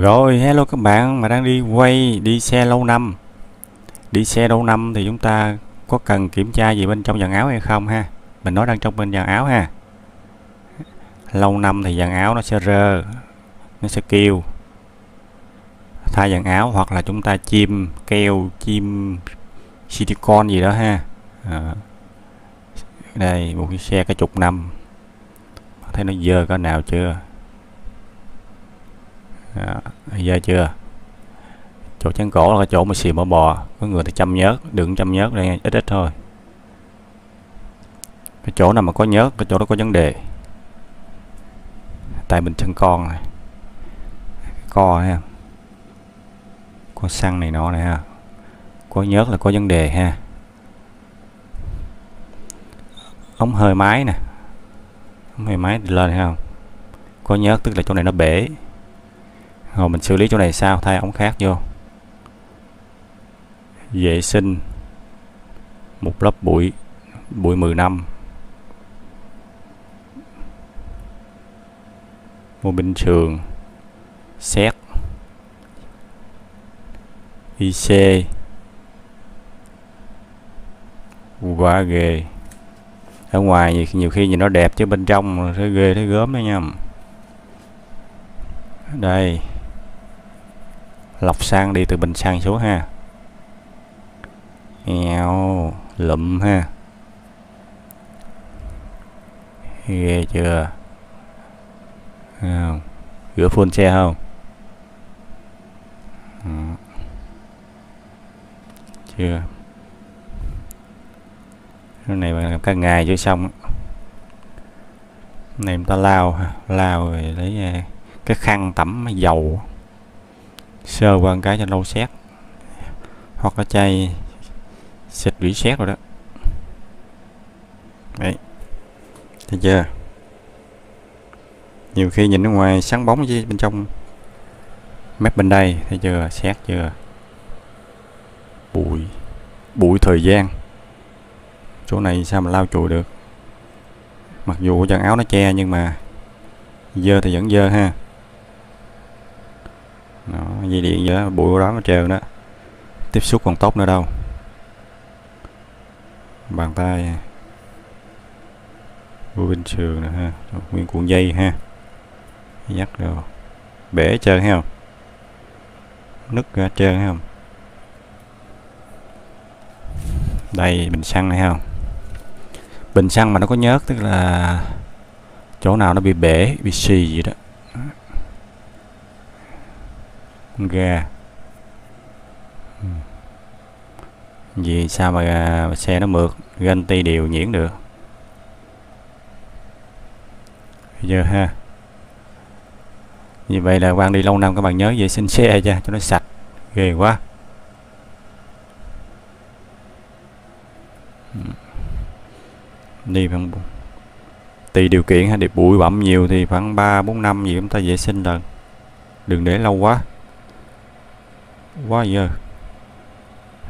Rồi, hello các bạn mà đang đi quay, đi xe lâu năm. Đi xe lâu năm thì chúng ta có cần kiểm tra gì bên trong dàn áo hay không ha? Mình nói đang trong bên dàn áo ha. Lâu năm thì dàn áo nó sẽ rơ Nó sẽ kêu. Thay dàn áo hoặc là chúng ta chim keo, chim silicon gì đó ha. À. Đây, một cái xe cái chục năm. Thấy nó dơ có nào chưa? Đó, giờ chưa? Chỗ chắn cổ là cái chỗ mà xì mỡ bò có người thì chăm nhớt đừng chăm nhớt đây ít ít thôi. Cái chỗ nào mà có nhớt cái chỗ đó có vấn đề. Tại mình chân con này. Co ha. Có xăng này nọ này ha. Có nhớt là có vấn đề ha. Ống hơi máy nè. Ống hơi máy lên hay không? Có nhớt tức là chỗ này nó bể rồi mình xử lý chỗ này sao? Thay ống khác vô. Vệ sinh. Một lớp bụi. Bụi 10 năm. Mua bình thường. Xét. IC quá ghê. Ở ngoài nhiều, nhiều khi nhìn nó đẹp chứ bên trong thấy ghê thấy gớm đấy nha. Đây lọc sang đi từ bình sang xuống ha. Eo lụm ha. Ghê chưa? Không? rửa phun xe không? Ừ. Chưa. Cái này mà cả ngày chưa xong. Này người ta lao lao rồi lấy ờ, cái khăn tẩm dầu sơ qua cái cho lâu xét. Hoặc là chai xịt rỉ xét rồi đó. Đấy. Thấy chưa? Nhiều khi nhìn ở ngoài sáng bóng chứ bên trong mép bên đây, thấy chưa? Xét chưa? Bụi. Bụi thời gian. Chỗ này sao mà lau chùi được? Mặc dù chân áo nó che nhưng mà dơ thì vẫn dơ ha dây điện vậy đó, bụi đó nó treo đó. Tiếp xúc còn tốt nữa đâu. Bàn tay. Vô bình trường nè ha nguyên cuộn dây ha. Dắt rồi bể trơn thấy không? Nứt ra trơn thấy không? Đây bình xăng hay không? Bình xăng mà nó có nhớt tức là chỗ nào nó bị bể bị xì gì đó. Ga vì sao mà, à, xe nó mượt ganh ti đều nhuyễn được? Bây giờ ha? Như vậy là quan đi lâu năm các bạn nhớ vệ sinh xe cho cho nó sạch. Ghê quá. Đi khoảng tùy điều kiện ha để bụi bặm nhiều thì khoảng 3 4 năm gì chúng ta vệ sinh lần đừng để lâu quá quá giờ.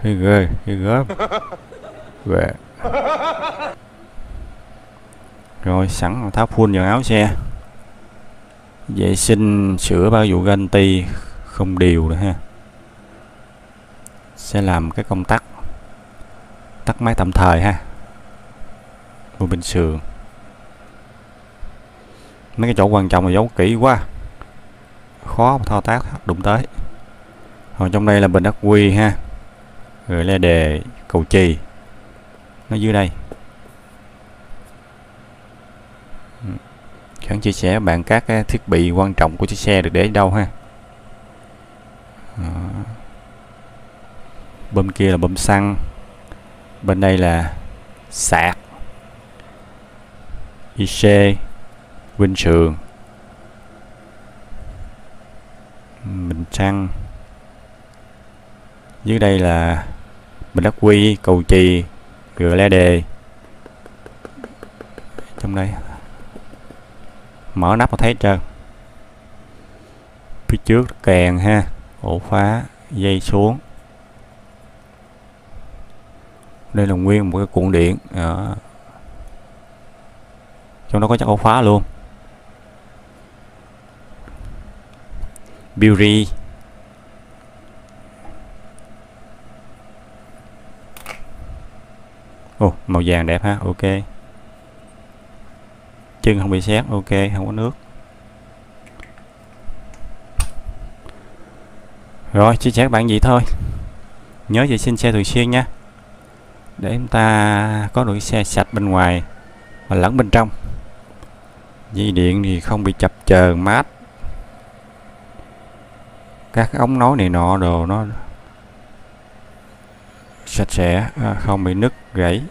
Hơi ghê hơi gớm về. Rồi sẵn tháo phun vào áo xe. Vệ sinh sửa bao dụ ganh ti không đều nữa ha. Sẽ làm cái công tắc. Tắt máy tạm thời ha. Một bên sườn. Mấy cái chỗ quan trọng là giấu kỹ quá. Khó thao tác đụng tới còn trong đây là bình ắc quy ha. Rồi le đề, cầu chì nó dưới đây. Ừ. Khẳng chia sẻ bạn các thiết bị quan trọng của chiếc xe được để đâu ha? Đó. Kia là bơm xăng. Bên đây là sạc. IC Vinh Sườn Bình xăng dưới đây là bình đắc quy, cầu trì rửa le đề. Trong đây. Mở nắp mà thấy trơn. Phía trước kèn ha. Ổ khóa, dây xuống. Đây là nguyên một cái cuộn điện. Đó. trong đó có chắc ổ khóa luôn. Beauty. Ồ, màu vàng đẹp ha, ok. Chân không bị xét ok, không có nước. Rồi, chia sẻ các bạn vậy thôi. Nhớ vệ sinh xe thường xuyên nha. Để chúng ta có được cái xe sạch bên ngoài và lẫn bên trong. Dây điện thì không bị chập chờn mát. Các ống nối này nọ đồ, nó sạch sẽ à, không bị nứt gãy.